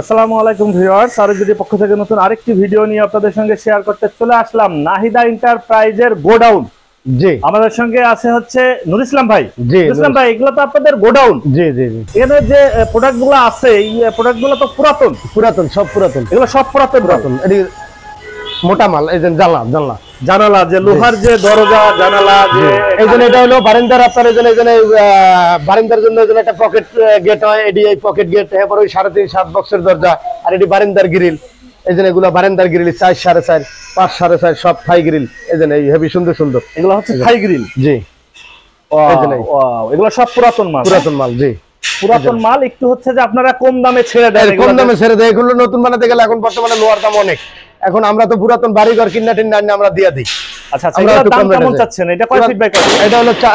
আসসালামু আলাইকুম ভিউয়ার্স। আর যদি পক্ষ থেকে নতুন আরেকটি ভিডিও নিয়ে আপনাদের সঙ্গে শেয়ার করতে চলে আসলাম নাহিদা এন্টারপ্রাইজের গোডাউন। জি। আমাদের সঙ্গে আছে হচ্ছে নুর ইসলাম ভাই। জি, ইসলাম ভাই এগুলো তো আপনাদের গোডাউন। জি জি জি। এখানে যে প্রোডাক্টগুলো আছে এই প্রোডাক্টগুলো তো পুরাতন। পুরাতন সব পুরাতন। এগুলো সব পুরাতন। পুরাতন। মোটা মাল এই যে জানলা জানলা। জানালা যে লোহার যে দরজা জানালা যে এই জন্য এটা হলো বারিন্দার আপনার জন্য এই জন্য বারিন্দার জন্য এই জন্য একটা পকেট গেট হয়। এটি এই পকেট গেট এরপর ওই সাড়ে তিন সাত বক্সের দরজা আর এটি বারিন্দার গ্রিল এই জন্য এগুলো বারিন্দার গ্রিল চার সাড়ে চার পাঁচ সাড়ে চার সব থাই গ্রিল এই জন্য এই হেভি সুন্দর সুন্দর। এগুলো হচ্ছে থাই গ্রিল জি। এগুলো সব পুরাতন মাল। পুরাতন মাল জি। পুরাতন মাল একটু হচ্ছে যে আপনারা কম দামে ছেড়ে দেন কম দামে ছেড়ে দেয়। এগুলো নতুন বানাতে গেলে এখন বর্তমানে লোয়ার দাম অনেক। এখন আমরা তো পুরাতন বাড়িঘর কিনা টিন্না আমরা দিয়ে দিই। আচ্ছা আচ্ছা আমরা দাম কেমন চাচ্ছেন? এটা কয় ফিট বাই কয় এটা হলো চা-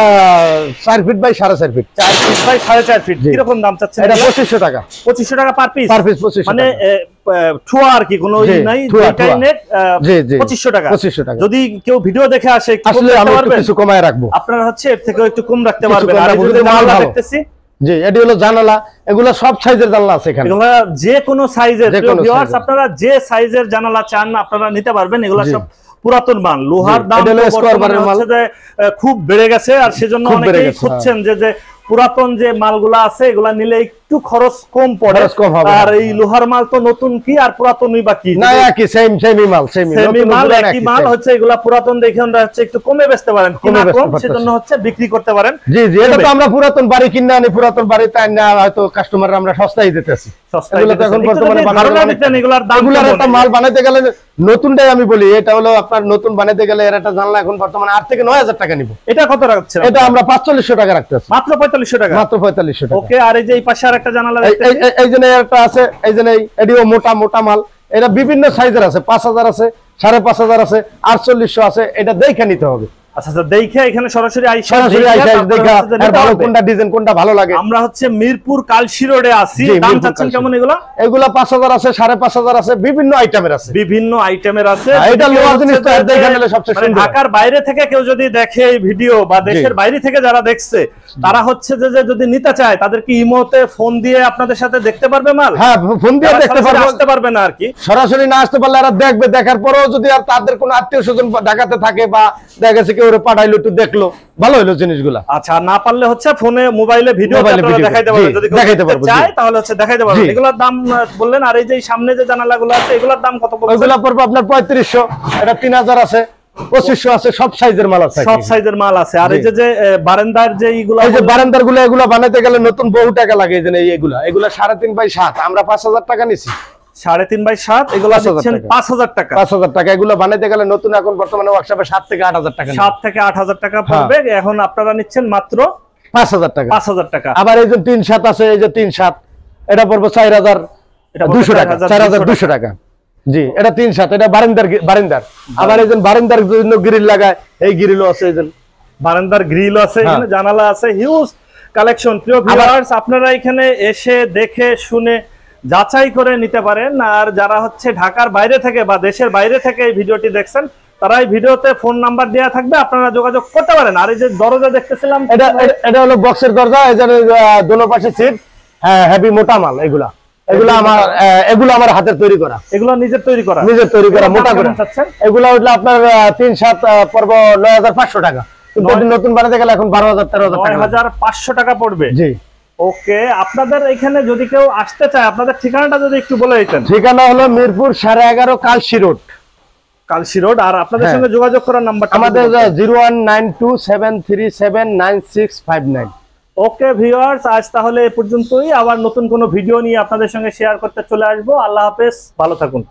ফিট বাই সাড়ে চার ফিট চার ফিট বাই সাড়ে চার ফিট জি। কীরকম দাম চাচ্ছেন এটা পঁচিশশো টাকা। পার পিস পার পিস পঁচিশশো মানে ঠোয়া আর কি কোনো নাই? নেট টাকা। 2500 টাকা। যদি কেউ ভিডিও দেখে আসে আসলে? কিছু কমায় রাখব। আপনারা হচ্ছে এর থেকে একটু কম রাখতে পারবেন। আর এই রাখব, যে যদি মাল দেখতেছি জি এটি হলো জানালা এগুলো সব সাইজের জানালা আছে এখানে। এগুলা যে কোনো সাইজের ভিউয়ার্স আপনারা যে সাইজের জানালা চান আপনারা নিতে পারবেন। এগুলা সব পুরাতন মাল। লোহার দাম খুব বেড়ে গেছে আর সেজন্য অনেকেই গেছে, খুঁজছেন যে যে পুরাতন যে মালগুলা আছে এগুলা নিলে একটু খরচ কম পড়ে। আর এই লোহার মাল তো নতুন কি আর পুরাতনই বা কি? না একই সেম সেমই মাল সেমই মাল একই মাল হচ্ছে এগুলা পুরাতন দেখে হচ্ছে একটু কমে বেচতে পারেন। কিনা কম সেজন্য হচ্ছে বিক্রি করতে পারেন। জি জি এটা তো আমরা পুরাতন বাড়ি কিনে আনি পুরাতন বাড়িতে আনি হয়তো কাস্টমার আমরা সস্তায় দিতেছি। সস্তায়। এখন বর্তমানে অনেক- এগুলার দাম এগুলার একটা মাল বানাইতে গেলে নতুনটাই আমি বলি এটা হলো আপনার নতুন বানাতে গেলে এর একটা জানলা এখন বর্তমানে আট থেকে নয় হাজার টাকা নিব। এটা কত রাখছে এটা আমরা পাঁচচল্লিশশো টাকা রাখতেছি মাত্র পঁয়তাল্লিশশো টাকা? মাত্র পঁয়তাল্লিশশো টাকা। ওকে আর এই যে এই পাশে আর একটা জানালা এই- জন্য একটা আছে এই জন্য এটিও মোটা মোটা মাল। এটা বিভিন্ন সাইজের আছে পাঁচ হাজার আছে সাড়ে পাঁচ হাজার আছে আটচল্লিশশো আছে এটা দেখে নিতে হবে। আচ্ছা আচ্ছা দেখে এখানে সরাসরি সরাসরি দেখে আইসা তারপরে দেখা হচ্ছে যে আর নিতে ভালো কোনটা ডিজাইন কোনটা ভালো লাগে? আমরা হচ্ছে মিরপুর কালশি রোডে আছি। দাম চাচ্ছেন কেমন এগুলা? এগুলা পাঁচ হাজার আছে সাড়ে পাঁচ হাজার আছে বিভিন্ন আইটেমের আছে। বিভিন্ন আইটেমের আছে। হ্যাঁ, এটা জিনিস তো সবচেয়ে মানে সুন্দর। ঢাকার বাইরে থেকে কেউ যদি দেখে এই ভিডিও বা দেশের বাইরে থেকে যারা দেখছে তারা হচ্ছে যে যদি নিতে চায় তাদেরকে ইমোতে ফোন দিয়ে আপনাদের সাথে দেখতে পারবে মাল? হ্যাঁ ফোন দিয়ে দেখতে সরাসরি আসতে পারবে না আর কি। সরাসরি না আসতে পারলে এরা দেখবে দেখার পরেও যদি আর তাদের কোনো আত্মীয় স্বজন ঢাকাতে থাকে বা দেখা গেছে কেউ ওরে পাঠাইলো একটু দেখল। ভালো হলো জিনিসগুলা। আচ্ছা না পারলে হচ্ছে ফোনে মোবাইলে ভিডিও দেখাইতে পারবেন। যদি দেখাইতে পারব। চায় তাহলে হচ্ছে দেখাইতে পারবেন। জি। এগুলোর দাম বললেন আর এই যে সামনে যে জানালাগুলো আছে এগুলোর দাম কত পড়ছে ওইগুলা পড়বে আপনার পঁয়ত্রিশশো এটা তিন হাজার আছে পঁচিশশো আছে সব সাইজের মাল আছে সব সাইজের মাল আছে। আর এই যে বারান্দার যে এইগুলো এই যে বারান্দারগুলো এগুলা বানাইতে গেলে নতুন বহু টাকা লাগে এই এগুলা। এগুলা সাড়ে তিন বাই সাত আমরা পাঁচ হাজার টাকা নিছি। সাড়ে তিন বাই সাত এগুলো দিচ্ছেন পাঁচ হাজার টাকা। পাঁচ হাজার টাকা এগুলো বানাইতে গেলে নতুন এখন বর্তমানে ওয়ার্কশপে সাত থেকে আট হাজার টাকা সাত থেকে আট হাজার টাকা পড়বে এখন আপনারা নিচ্ছেন মাত্র পাঁচ হাজার টাকা। পাঁচ হাজার টাকা। আবার এই যে তিন সাত আছে এই যে তিন সাত এটা পড়বে চার হাজার দুশো টাকা চার হাজার দুশো টাকা। জি এটা তিন সাত এটা বারিন্দার গি- আবার এই যে জন্য গ্রিল লাগায় এই গ্রিলও আছে এই বারান্দার গ্রিল আছে হ্যাঁ। এখানে জানালা আছে হিউজ কালেকশন প্রিয় ভিউয়ার্স আপনারা এখানে এসে দেখে শুনে যাচাই করে নিতে পারেন। আর যারা হচ্ছে ঢাকার বাইরে থেকে বা দেশের বাইরে থেকে এই ভিডিওটি দেখছেন তারা এই ভিডিওতে ফোন নাম্বার দেওয়া থাকবে। আপনারা যোগাযোগ করতে পারেন। আর এই যে দরজা দেখতেছিলাম এটা এটা- হলো বক্সের দরজা এই যে দোনো পাশে সিট হ্যাঁ হেভি মোটা মাল এগুলা। এগুলা আমার এগুলো আমার হাতের তৈরি করা। এগুলো নিজের তৈরি করা। নিজের তৈরি করা মোটা করে? এগুলা উঠলে আপনার তিন সাত পর্ব নয় হাজার পাঁচশো টাকা। নতুন বানাতে গেলে এখন বারো হাজার তেরো। হাজার পাঁচশো টাকা পড়বে। জি। ওকে আপনাদের এখানে যদি কেউ আসতে চায় আপনাদের ঠিকানাটা যদি একটু বলে দিতেন। ঠিকানা হলো মিরপুর সাড়ে এগারো কালশি রোড। কালসি রোড আর আপনাদের হ্যাঁ। সঙ্গে যোগাযোগ করার নাম্বারটা আমাদের zero one nine two seven three seven nine six five nine. Okay viewers আজ তাহলে এ পর্যন্তই। আবার নতুন কোনো ভিডিও নিয়ে আপনাদের সঙ্গে শেয়ার করতে চলে আসব। আল্লাহ হাফেজ ভালো থাকুন।